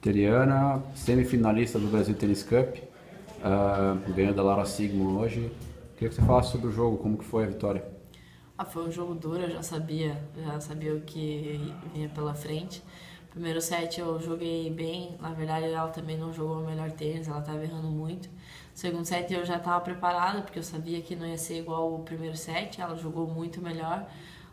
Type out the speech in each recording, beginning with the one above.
Teriana, semifinalista do Brasil Tennis Cup, uh, ganhou da Lara Sigmund hoje. Queria que você falasse sobre o jogo, como que foi a vitória. Ah, foi um jogo duro, eu já sabia, já sabia o que vinha pela frente. Primeiro set eu joguei bem, na verdade ela também não jogou o melhor tênis, ela estava errando muito. Segundo set eu já estava preparada, porque eu sabia que não ia ser igual o primeiro set, ela jogou muito melhor.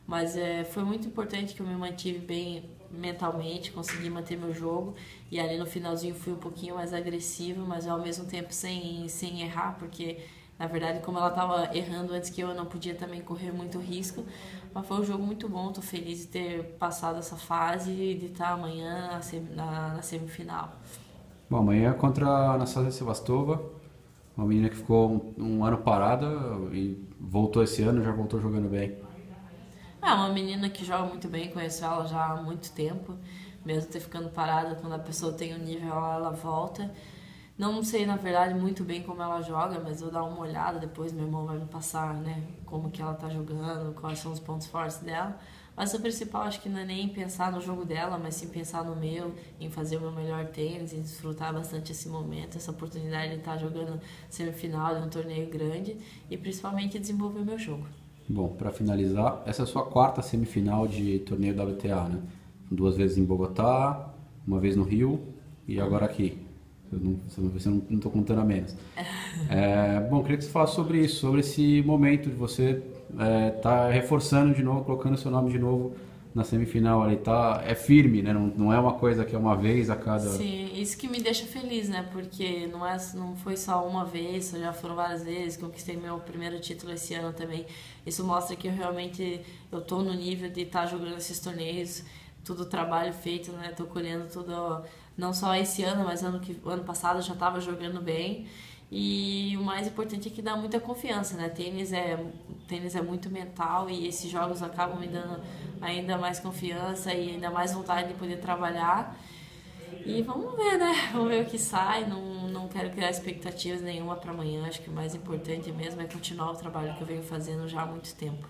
Mas é, foi muito importante que eu me mantive bem mentalmente, consegui manter meu jogo e ali no finalzinho fui um pouquinho mais agressivo, mas ao mesmo tempo sem, sem errar, porque na verdade, como ela estava errando antes que eu, eu não podia também correr muito risco. Mas foi um jogo muito bom, estou feliz de ter passado essa fase e de estar amanhã na, na semifinal. Bom, amanhã é contra a Anastasia Sevastova, uma menina que ficou um, um ano parada e voltou esse ano, já voltou jogando bem. É uma menina que joga muito bem, conheço ela já há muito tempo, mesmo ter ficando parada, quando a pessoa tem um nível, ela volta. Não sei, na verdade, muito bem como ela joga, mas vou dar uma olhada, depois meu irmão vai me passar, né, como que ela tá jogando, quais são os pontos fortes dela. Mas o principal acho que não é nem pensar no jogo dela, mas sim pensar no meu, em fazer o meu melhor tênis, em desfrutar bastante esse momento, essa oportunidade de estar jogando semifinal de um torneio grande e principalmente desenvolver o meu jogo. Bom, para finalizar, essa é a sua quarta semifinal de torneio WTA, né? Duas vezes em Bogotá, uma vez no Rio e agora aqui. Eu não, você não, tô contando a menos. É, bom, queria que você falasse sobre isso, sobre esse momento de você é, tá reforçando de novo, colocando seu nome de novo na semifinal ali, tá? É firme, né? Não, não é uma coisa que é uma vez a cada. Sim, isso que me deixa feliz, né? Porque não, é, não foi só uma vez, já foram várias vezes, conquistei meu primeiro título esse ano também. Isso mostra que eu realmente eu tô no nível de estar tá jogando esses torneios, tudo trabalho feito, né? Tô colhendo tudo, não só esse ano, mas ano, que, ano passado eu já estava jogando bem. E o mais importante é que dá muita confiança, né? Tênis é, tênis é muito mental e esses jogos acabam me dando ainda mais confiança e ainda mais vontade de poder trabalhar. E vamos ver, né? Vamos ver o que sai. Não, não quero criar expectativas nenhuma para amanhã. Acho que o mais importante mesmo é continuar o trabalho que eu venho fazendo já há muito tempo.